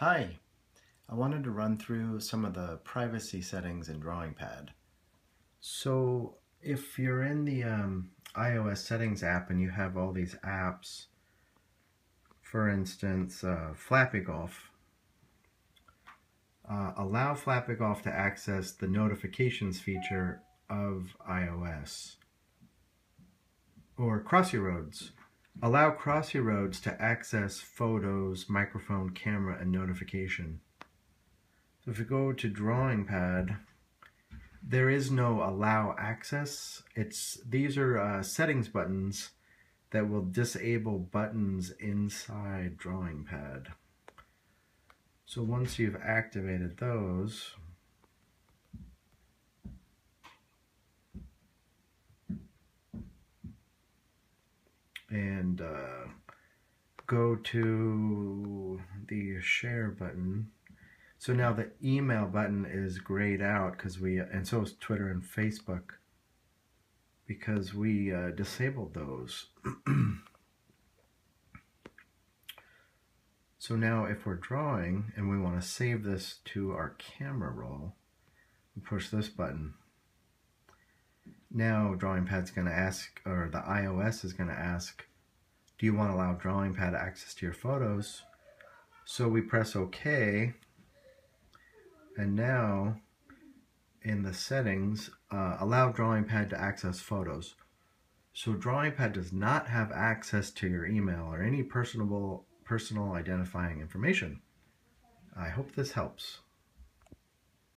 Hi, I wanted to run through some of the privacy settings in DrawingPad. So if you're in the um, iOS settings app and you have all these apps, for instance, uh, Flappy Golf, uh, allow Flappy Golf to access the notifications feature of iOS. Or Crossy Roads, Allow Crossy Roads to access photos, microphone, camera, and notification. So if you go to Drawing Pad, there is no allow access. It's These are uh, settings buttons that will disable buttons inside Drawing Pad. So once you've activated those, and uh, go to the share button. So now the email button is grayed out because we, and so is Twitter and Facebook because we uh, disabled those. so now if we're drawing and we want to save this to our camera roll, we push this button. Now Drawing Pad's going to ask, or the iOS is going to ask, do you want to allow Drawing Pad access to your photos? So we press OK, and now in the settings, uh, allow Drawing Pad to access photos. So Drawing Pad does not have access to your email or any personal, personal identifying information. I hope this helps.